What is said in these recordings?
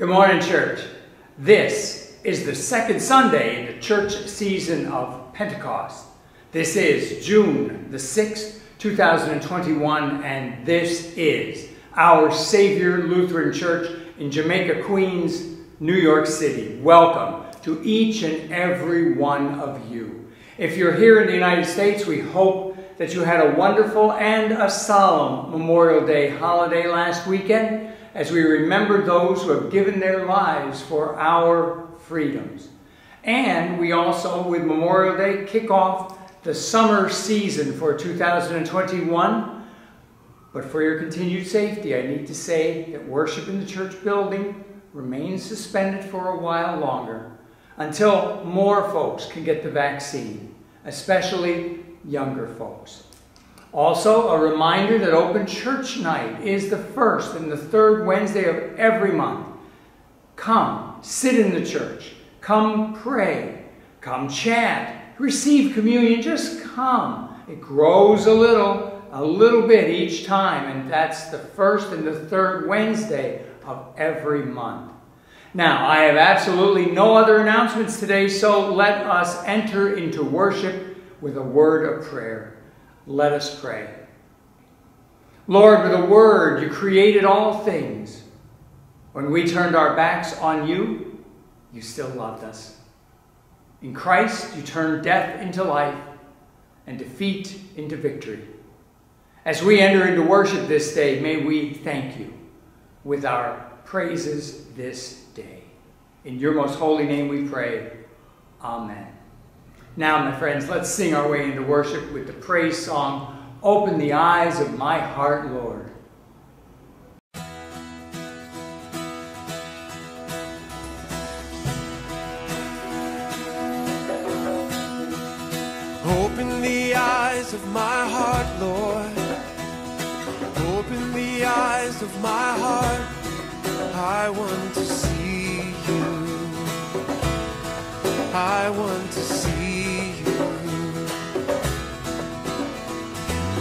Good morning, church. This is the second Sunday in the church season of Pentecost. This is June the 6th, 2021, and this is our Savior Lutheran Church in Jamaica, Queens, New York City. Welcome to each and every one of you. If you're here in the United States, we hope that you had a wonderful and a solemn Memorial Day holiday last weekend as we remember those who have given their lives for our freedoms. And we also, with Memorial Day, kick off the summer season for 2021. But for your continued safety, I need to say that worship in the church building remains suspended for a while longer until more folks can get the vaccine, especially younger folks. Also, a reminder that Open Church Night is the first and the third Wednesday of every month. Come, sit in the church. Come pray. Come chat. Receive communion. Just come. It grows a little, a little bit each time, and that's the first and the third Wednesday of every month. Now, I have absolutely no other announcements today, so let us enter into worship with a word of prayer. Let us pray. Lord, with a word, you created all things. When we turned our backs on you, you still loved us. In Christ, you turned death into life and defeat into victory. As we enter into worship this day, may we thank you with our praises this day. In your most holy name we pray. Amen. Now, my friends, let's sing our way into worship with the praise song, Open the Eyes of My Heart, Lord. Open the eyes of my heart, Lord. Open the eyes of my heart. I want to see you. I want to see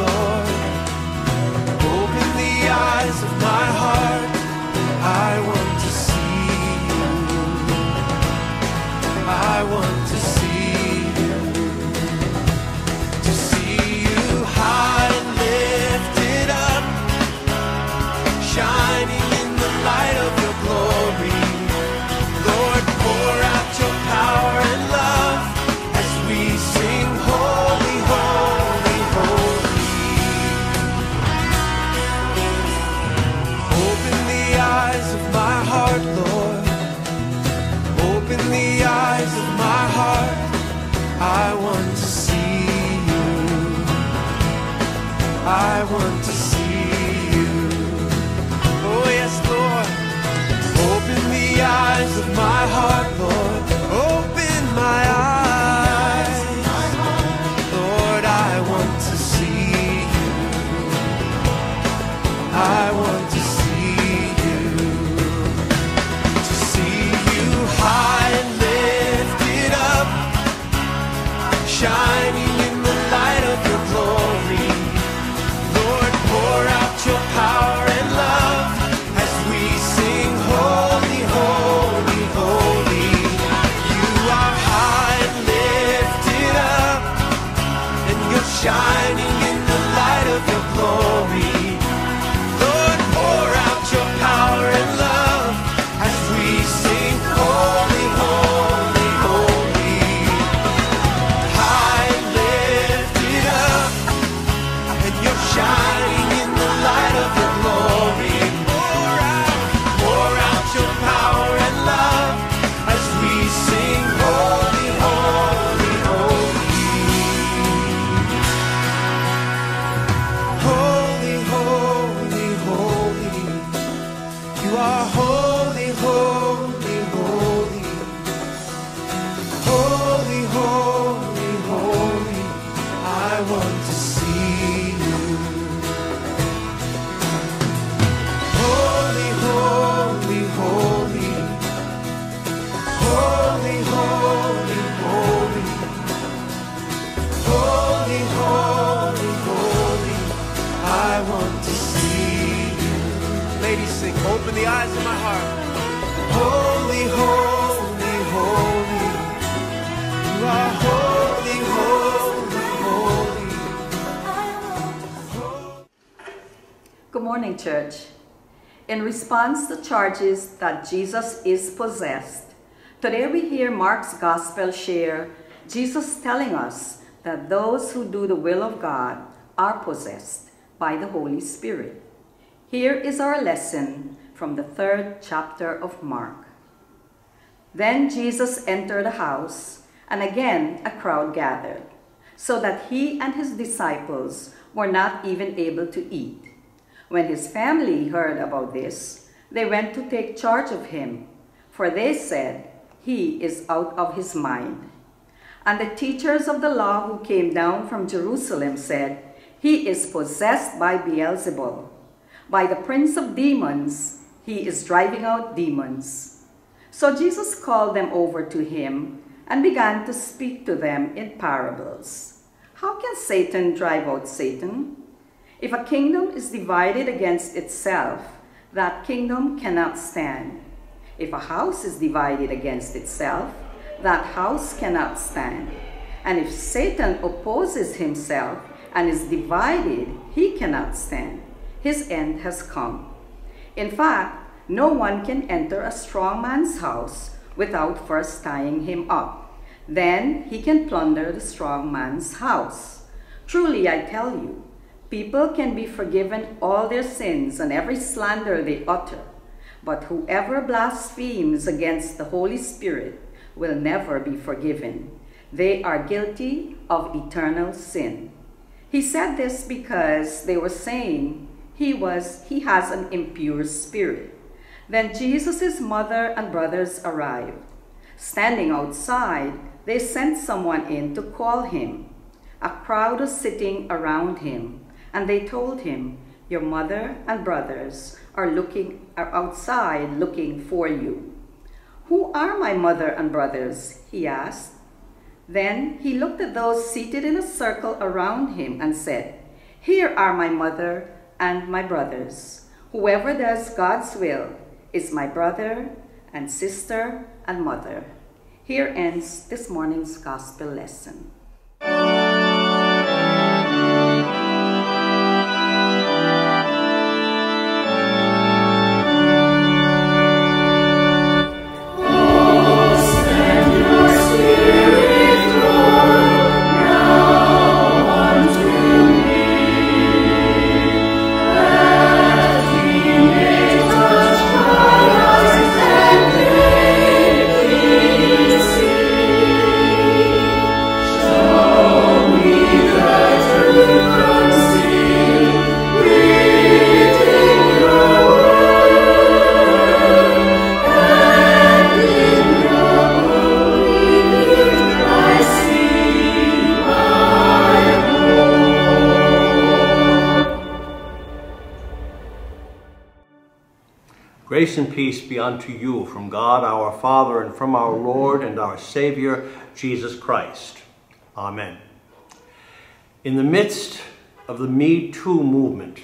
Lord. Open the eyes of my heart. I want to see you. I want shining our morning, church. In response to charges that Jesus is possessed, today we hear Mark's gospel share Jesus telling us that those who do the will of God are possessed by the Holy Spirit. Here is our lesson from the third chapter of Mark. Then Jesus entered the house, and again a crowd gathered, so that he and his disciples were not even able to eat. When his family heard about this, they went to take charge of him, for they said, He is out of his mind. And the teachers of the law who came down from Jerusalem said, He is possessed by Beelzebul. By the prince of demons, he is driving out demons. So Jesus called them over to him and began to speak to them in parables. How can Satan drive out Satan? If a kingdom is divided against itself, that kingdom cannot stand. If a house is divided against itself, that house cannot stand. And if Satan opposes himself and is divided, he cannot stand. His end has come. In fact, no one can enter a strong man's house without first tying him up. Then he can plunder the strong man's house. Truly, I tell you, People can be forgiven all their sins and every slander they utter, but whoever blasphemes against the Holy Spirit will never be forgiven. They are guilty of eternal sin. He said this because they were saying he was he has an impure spirit. Then Jesus' mother and brothers arrived. Standing outside, they sent someone in to call him. A crowd was sitting around him and they told him, Your mother and brothers are looking are outside looking for you. Who are my mother and brothers? he asked. Then he looked at those seated in a circle around him and said, Here are my mother and my brothers. Whoever does God's will is my brother and sister and mother. Here ends this morning's gospel lesson. Grace and peace be unto you from God our Father and from our Lord and our Savior, Jesus Christ. Amen. In the midst of the Me Too movement,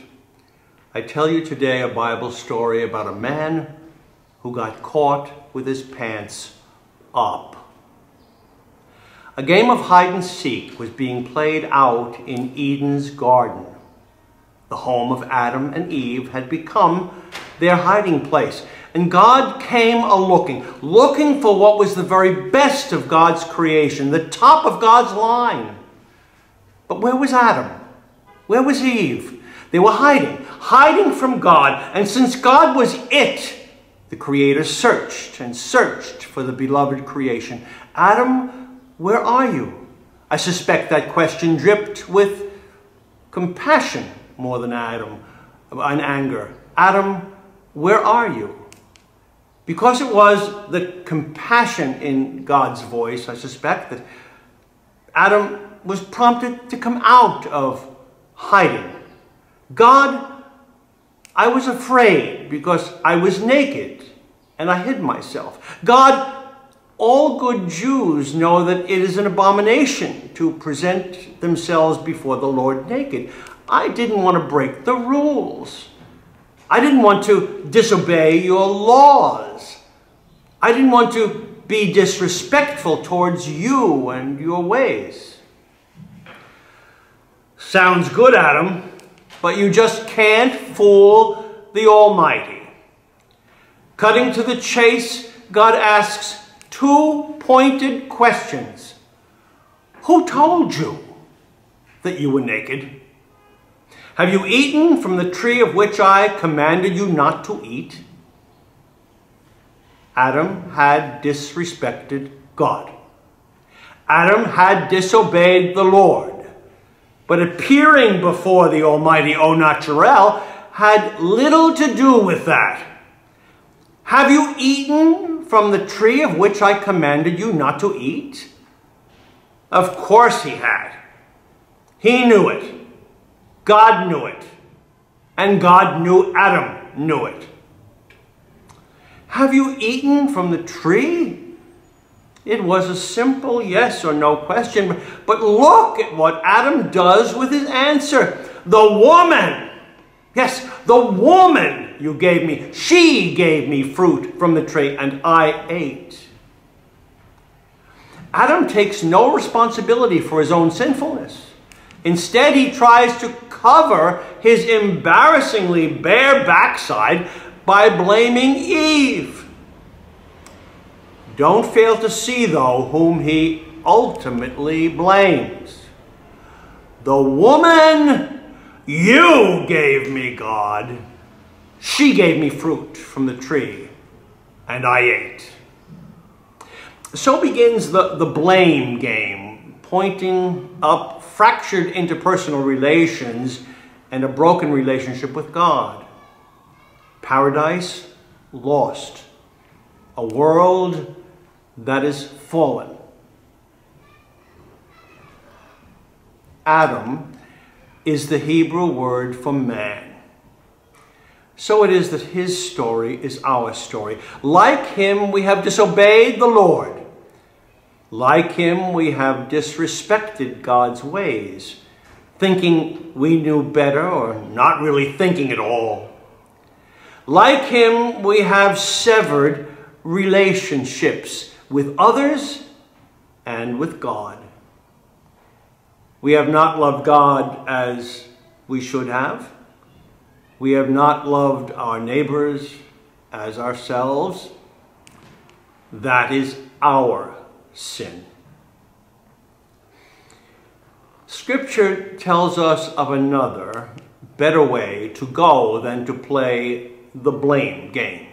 I tell you today a Bible story about a man who got caught with his pants up. A game of hide and seek was being played out in Eden's garden. The home of Adam and Eve had become their hiding place. And God came a looking, looking for what was the very best of God's creation, the top of God's line. But where was Adam? Where was Eve? They were hiding, hiding from God. And since God was it, the Creator searched and searched for the beloved creation. Adam, where are you? I suspect that question dripped with compassion more than Adam, and anger. Adam, where are you? Because it was the compassion in God's voice, I suspect, that Adam was prompted to come out of hiding. God, I was afraid because I was naked and I hid myself. God, all good Jews know that it is an abomination to present themselves before the Lord naked. I didn't want to break the rules. I didn't want to disobey your laws. I didn't want to be disrespectful towards you and your ways. Sounds good, Adam, but you just can't fool the Almighty. Cutting to the chase, God asks two pointed questions. Who told you that you were naked? Have you eaten from the tree of which I commanded you not to eat? Adam had disrespected God. Adam had disobeyed the Lord. But appearing before the Almighty Au Naturel had little to do with that. Have you eaten from the tree of which I commanded you not to eat? Of course he had. He knew it. God knew it. And God knew Adam knew it. Have you eaten from the tree? It was a simple yes or no question, but look at what Adam does with his answer. The woman, yes, the woman you gave me, she gave me fruit from the tree, and I ate. Adam takes no responsibility for his own sinfulness. Instead, he tries to cover his embarrassingly bare backside by blaming Eve. Don't fail to see, though, whom he ultimately blames. The woman you gave me, God, she gave me fruit from the tree, and I ate. So begins the, the blame game, pointing up fractured interpersonal relations and a broken relationship with God. Paradise lost. A world that is fallen. Adam is the Hebrew word for man. So it is that his story is our story. Like him, we have disobeyed the Lord. Like him, we have disrespected God's ways, thinking we knew better or not really thinking at all. Like him, we have severed relationships with others and with God. We have not loved God as we should have. We have not loved our neighbors as ourselves. That is our sin. Scripture tells us of another, better way to go than to play the blame game.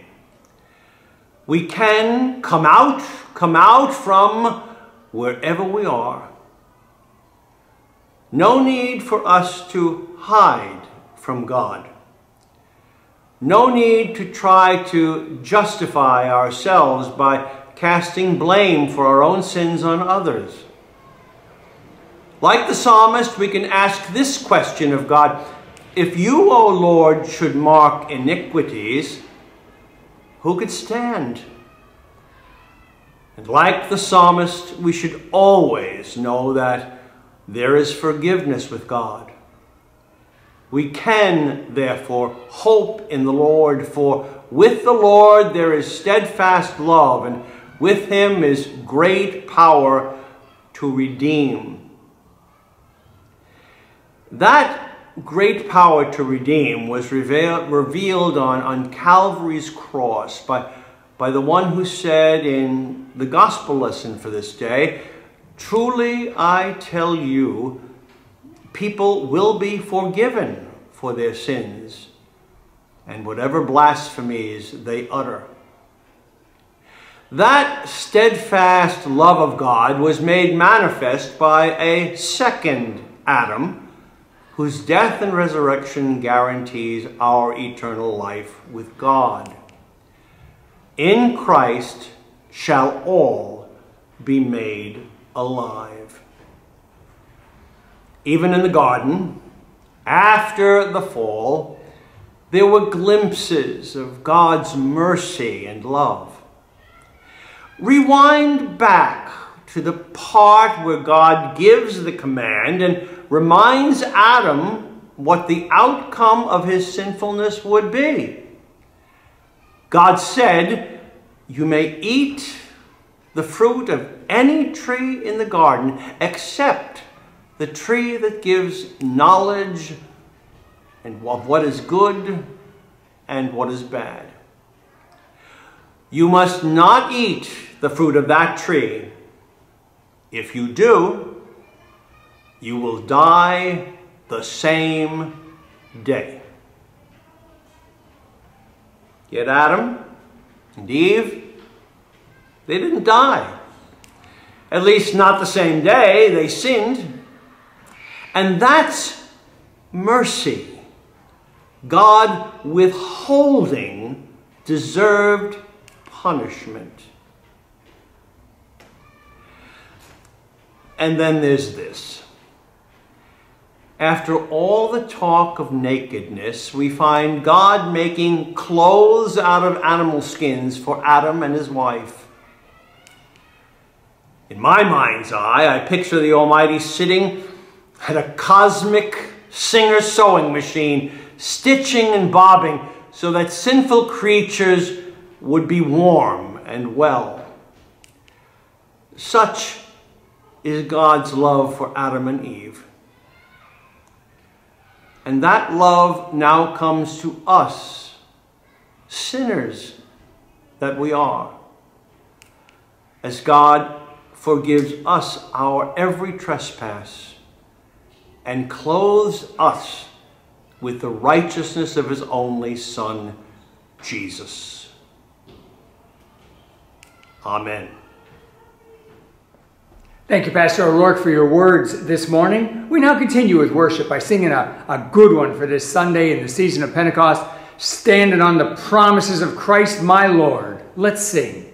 We can come out, come out from wherever we are. No need for us to hide from God. No need to try to justify ourselves by casting blame for our own sins on others. Like the psalmist, we can ask this question of God If you, O Lord, should mark iniquities, who could stand? And like the psalmist, we should always know that there is forgiveness with God. We can, therefore, hope in the Lord, for with the Lord there is steadfast love, and with him is great power to redeem. That great power to redeem was revealed on, on Calvary's cross by, by the one who said in the gospel lesson for this day, Truly I tell you, people will be forgiven for their sins and whatever blasphemies they utter. That steadfast love of God was made manifest by a second Adam, whose death and resurrection guarantees our eternal life with God. In Christ shall all be made alive. Even in the garden, after the fall, there were glimpses of God's mercy and love. Rewind back to the part where God gives the command and reminds Adam what the outcome of his sinfulness would be. God said, You may eat the fruit of any tree in the garden except the tree that gives knowledge and of what is good and what is bad. You must not eat the fruit of that tree. If you do, you will die the same day. Yet Adam and Eve, they didn't die. At least not the same day they sinned. And that's mercy. God withholding deserved punishment. And then there's this. After all the talk of nakedness, we find God making clothes out of animal skins for Adam and his wife. In my mind's eye, I picture the Almighty sitting at a cosmic Singer sewing machine, stitching and bobbing so that sinful creatures would be warm and well. Such is God's love for Adam and Eve. And that love now comes to us, sinners that we are, as God forgives us our every trespass and clothes us with the righteousness of his only Son, Jesus. Amen. Thank you, Pastor O'Rourke, for your words this morning. We now continue with worship by singing a, a good one for this Sunday in the season of Pentecost, standing on the promises of Christ my Lord. Let's sing.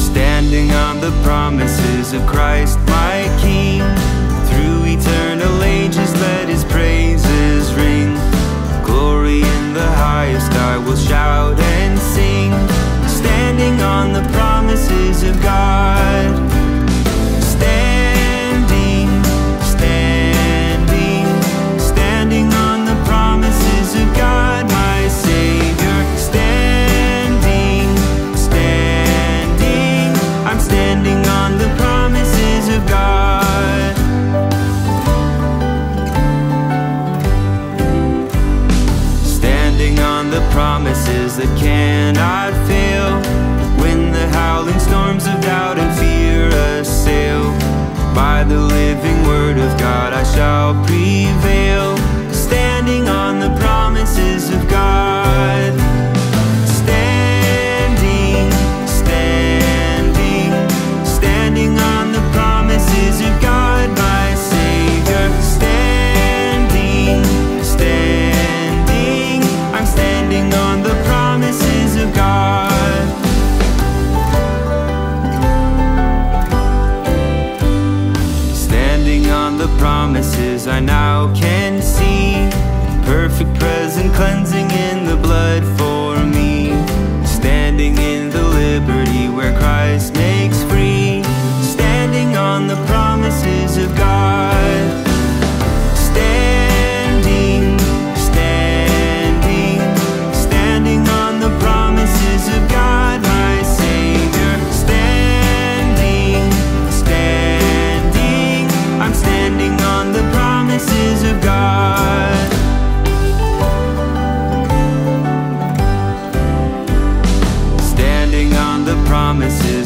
Standing on the promises of Christ my King,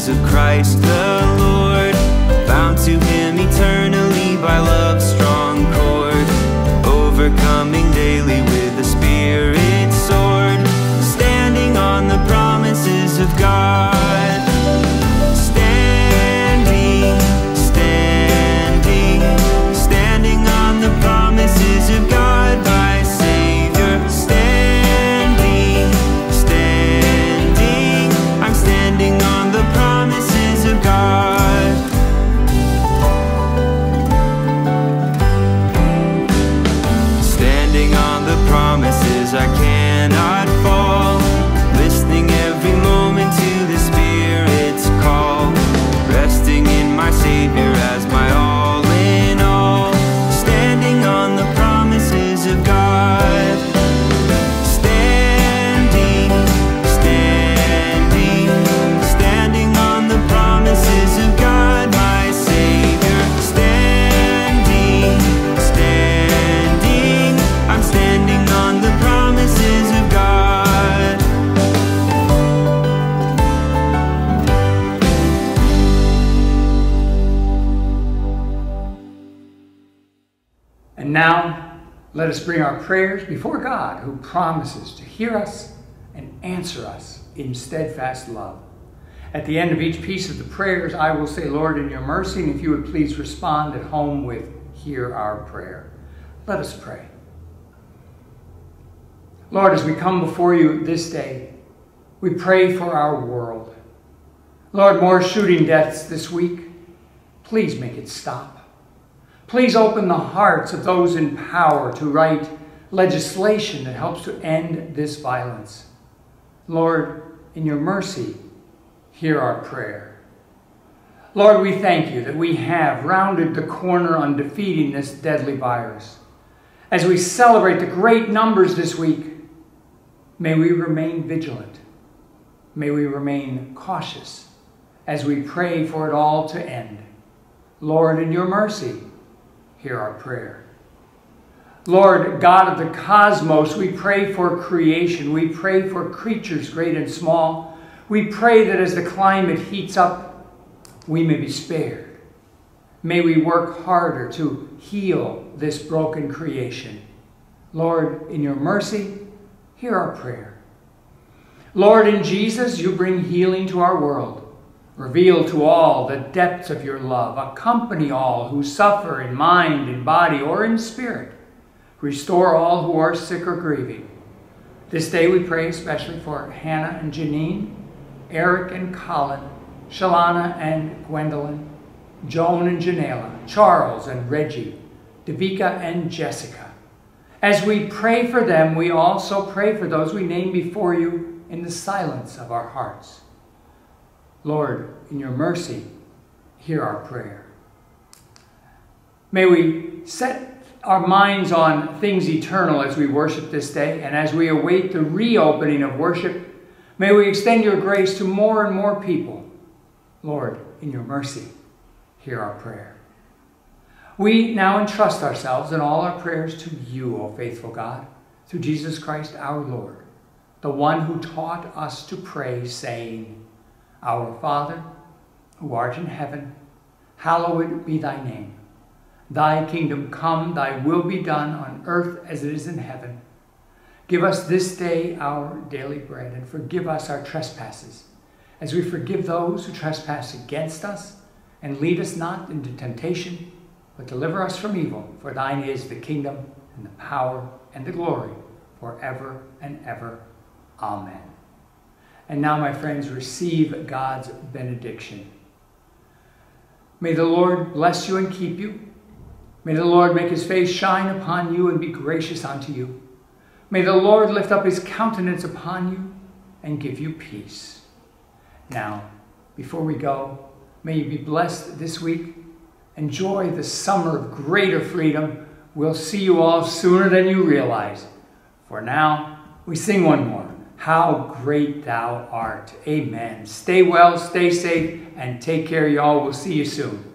of Christ prayers before God, who promises to hear us and answer us in steadfast love. At the end of each piece of the prayers, I will say, Lord, in your mercy, and if you would please respond at home with, Hear our prayer. Let us pray. Lord, as we come before you this day, we pray for our world. Lord, more shooting deaths this week. Please make it stop. Please open the hearts of those in power to write legislation that helps to end this violence. Lord, in your mercy, hear our prayer. Lord, we thank you that we have rounded the corner on defeating this deadly virus. As we celebrate the great numbers this week, may we remain vigilant. May we remain cautious as we pray for it all to end. Lord, in your mercy, hear our prayer. Lord, God of the cosmos, we pray for creation. We pray for creatures great and small. We pray that as the climate heats up, we may be spared. May we work harder to heal this broken creation. Lord, in your mercy, hear our prayer. Lord, in Jesus, you bring healing to our world. Reveal to all the depths of your love. Accompany all who suffer in mind, in body, or in spirit. Restore all who are sick or grieving. This day we pray especially for Hannah and Janine, Eric and Colin, Shalana and Gwendolyn, Joan and Janela, Charles and Reggie, Devika and Jessica. As we pray for them, we also pray for those we name before you in the silence of our hearts. Lord, in your mercy, hear our prayer. May we set our minds on things eternal as we worship this day, and as we await the reopening of worship, may we extend your grace to more and more people. Lord, in your mercy, hear our prayer. We now entrust ourselves and all our prayers to you, O faithful God, through Jesus Christ our Lord, the one who taught us to pray, saying, Our Father, who art in heaven, hallowed be thy name. Thy kingdom come, thy will be done on earth as it is in heaven. Give us this day our daily bread, and forgive us our trespasses, as we forgive those who trespass against us. And lead us not into temptation, but deliver us from evil. For thine is the kingdom, and the power, and the glory, forever and ever. Amen. And now, my friends, receive God's benediction. May the Lord bless you and keep you. May the Lord make his face shine upon you and be gracious unto you. May the Lord lift up his countenance upon you and give you peace. Now, before we go, may you be blessed this week. Enjoy the summer of greater freedom. We'll see you all sooner than you realize. For now, we sing one more. How great thou art. Amen. Stay well, stay safe, and take care, y'all. We'll see you soon.